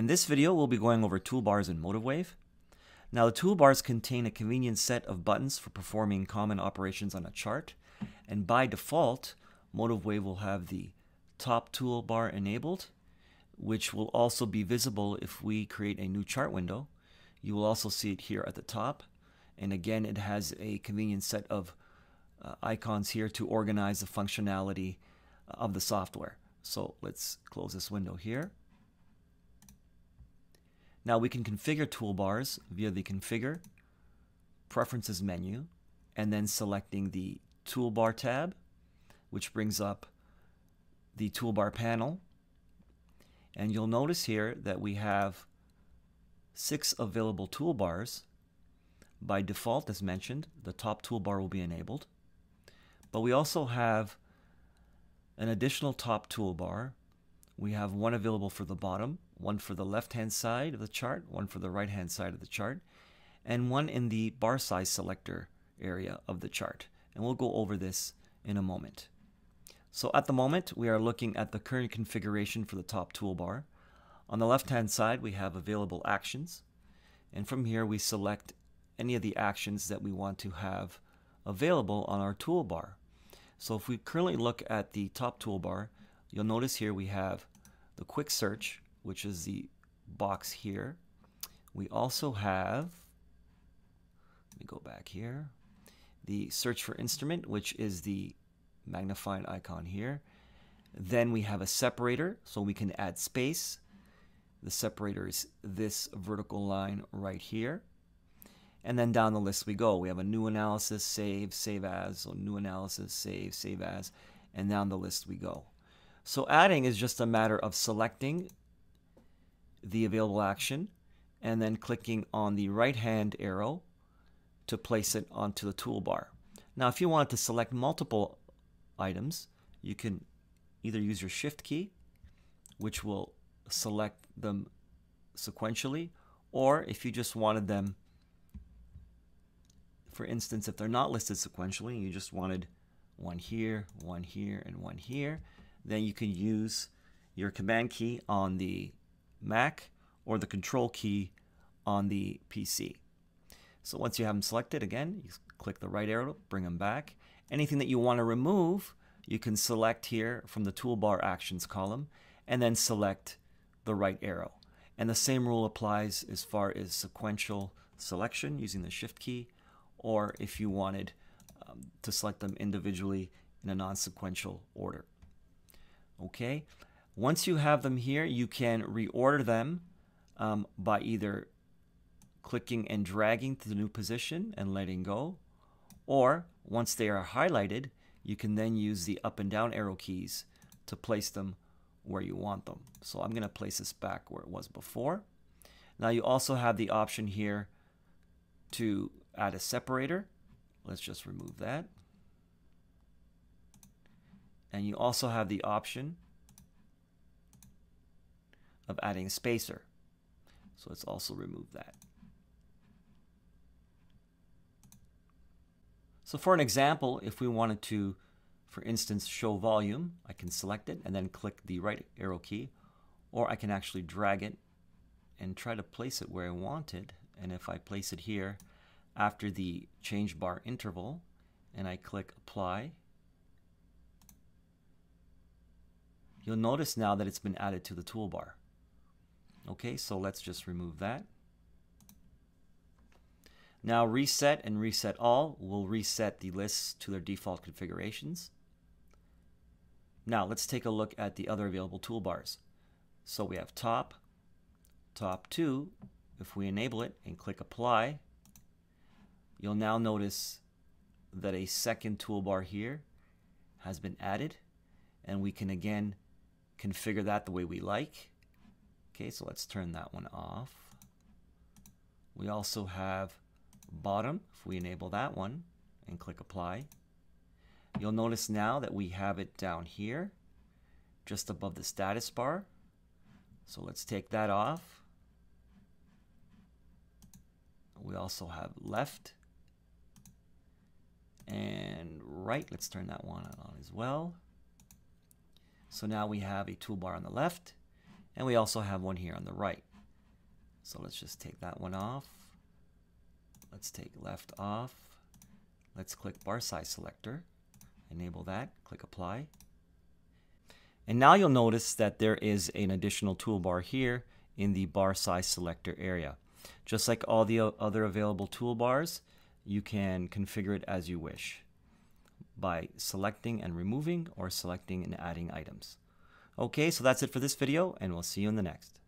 In this video, we'll be going over toolbars in MotiveWave. Now, the toolbars contain a convenient set of buttons for performing common operations on a chart. And by default, MotiveWave will have the top toolbar enabled, which will also be visible if we create a new chart window. You will also see it here at the top. And again, it has a convenient set of uh, icons here to organize the functionality of the software. So let's close this window here. Now we can configure toolbars via the Configure, Preferences menu, and then selecting the Toolbar tab, which brings up the toolbar panel. And you'll notice here that we have six available toolbars. By default, as mentioned, the top toolbar will be enabled. But we also have an additional top toolbar. We have one available for the bottom, one for the left-hand side of the chart, one for the right-hand side of the chart, and one in the bar size selector area of the chart. And we'll go over this in a moment. So at the moment, we are looking at the current configuration for the top toolbar. On the left-hand side, we have available actions. And from here, we select any of the actions that we want to have available on our toolbar. So if we currently look at the top toolbar, you'll notice here we have the quick search, which is the box here. We also have, let me go back here, the search for instrument, which is the magnifying icon here. Then we have a separator, so we can add space. The separator is this vertical line right here. And then down the list we go. We have a new analysis, save, save as, so new analysis, save, save as, and down the list we go. So adding is just a matter of selecting the available action and then clicking on the right hand arrow to place it onto the toolbar. Now if you want to select multiple items, you can either use your shift key, which will select them sequentially, or if you just wanted them, for instance, if they're not listed sequentially, you just wanted one here, one here, and one here, then you can use your command key on the Mac or the control key on the PC. So once you have them selected, again, you click the right arrow, bring them back. Anything that you want to remove, you can select here from the toolbar actions column and then select the right arrow. And the same rule applies as far as sequential selection using the shift key or if you wanted um, to select them individually in a non-sequential order. Okay, once you have them here, you can reorder them um, by either clicking and dragging to the new position and letting go, or once they are highlighted, you can then use the up and down arrow keys to place them where you want them. So I'm going to place this back where it was before. Now you also have the option here to add a separator. Let's just remove that. And you also have the option of adding spacer. So let's also remove that. So for an example, if we wanted to, for instance, show volume, I can select it and then click the right arrow key, or I can actually drag it and try to place it where I want it. And if I place it here after the change bar interval, and I click apply, you'll notice now that it's been added to the toolbar. Okay, so let's just remove that. Now reset and reset all will reset the lists to their default configurations. Now let's take a look at the other available toolbars. So we have top, top 2. If we enable it and click apply, you'll now notice that a second toolbar here has been added and we can again configure that the way we like. Okay, so let's turn that one off. We also have bottom, if we enable that one and click apply. You'll notice now that we have it down here, just above the status bar. So let's take that off. We also have left and right. Let's turn that one on as well. So now we have a toolbar on the left and we also have one here on the right. So let's just take that one off. Let's take left off. Let's click bar size selector. Enable that, click apply. And now you'll notice that there is an additional toolbar here in the bar size selector area. Just like all the other available toolbars, you can configure it as you wish by selecting and removing or selecting and adding items. Okay, so that's it for this video and we'll see you in the next.